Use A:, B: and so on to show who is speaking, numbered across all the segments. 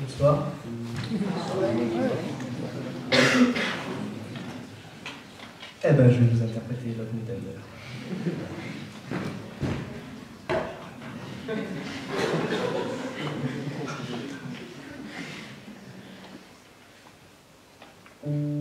A: n'est-ce pas Eh bien, je vais vous interpréter l'homme d'ailleurs. Thank.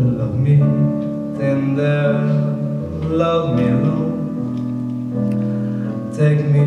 A: Love me tender, love me long Take me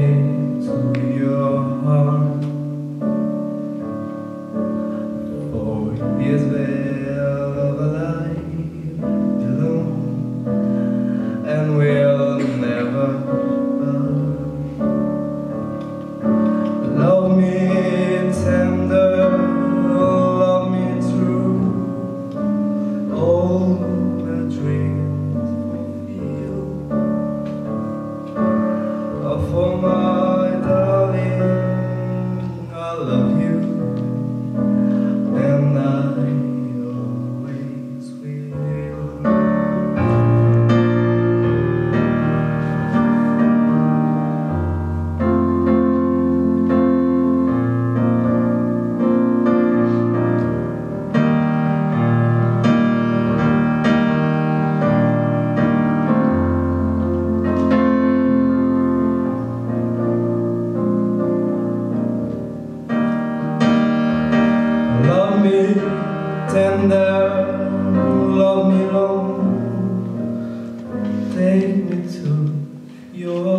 A: tender Love me long. Take me to your